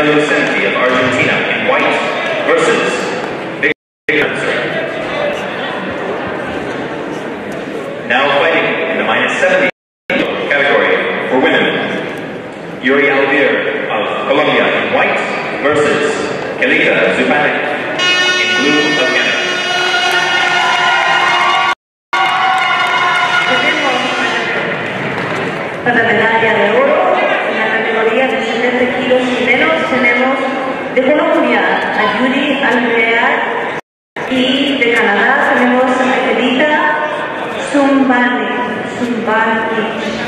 Lucenti of Argentina in white versus Victor Now fighting in the minus 70 category for women. Yuri Alvear of Colombia in white versus Kelita Zupancic in blue of Canada. Para la medalla de tenemos de Colombia a Yuri Alvear y de Canadá tenemos a Angelita Zumbani. Zumbani.